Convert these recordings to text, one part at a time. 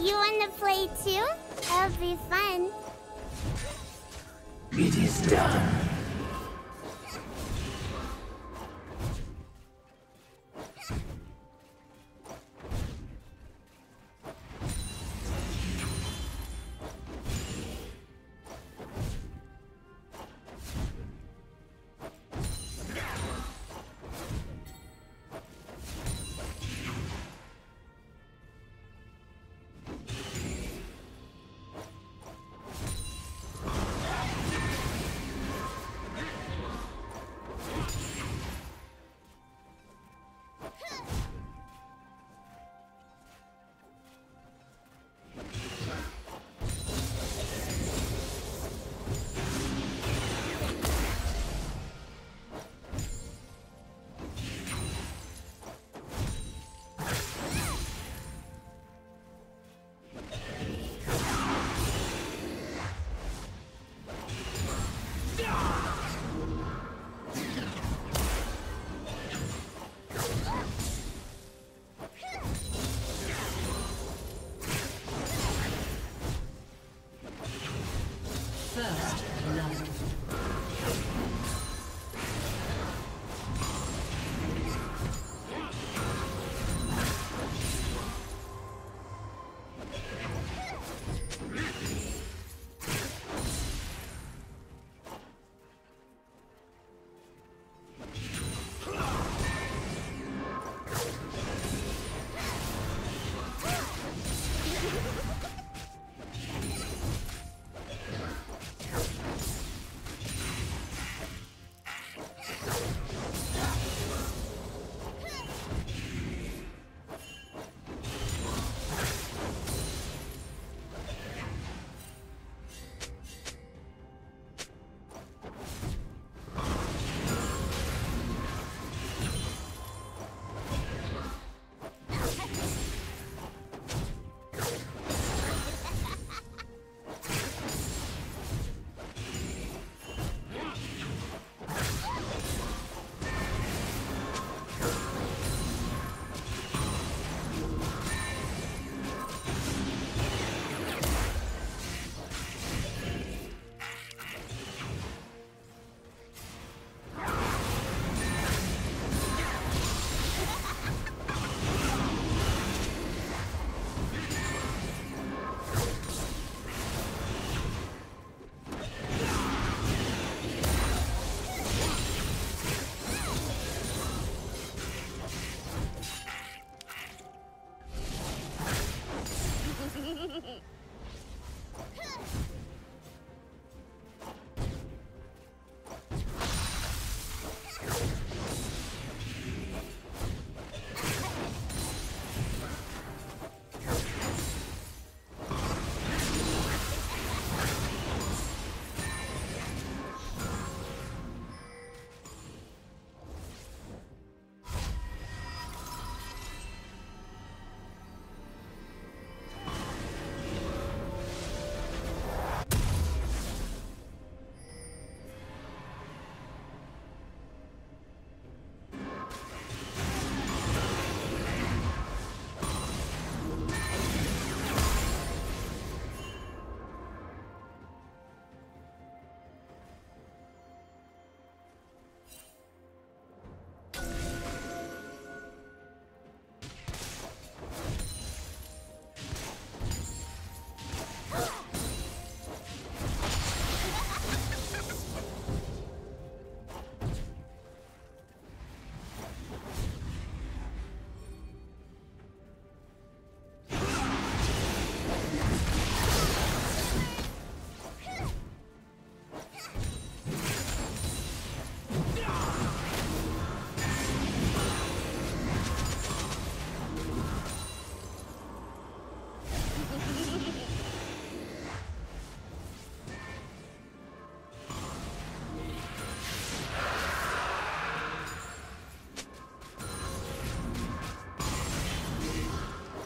You wanna play too? That'll be fun. It is done.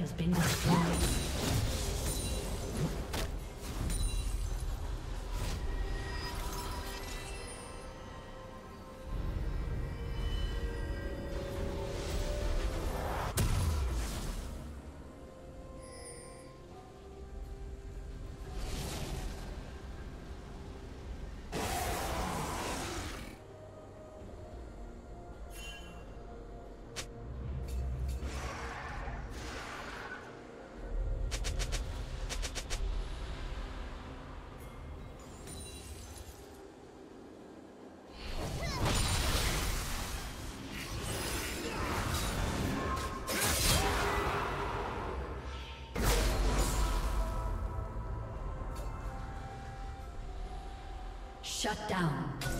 Has been destroyed. Shut down.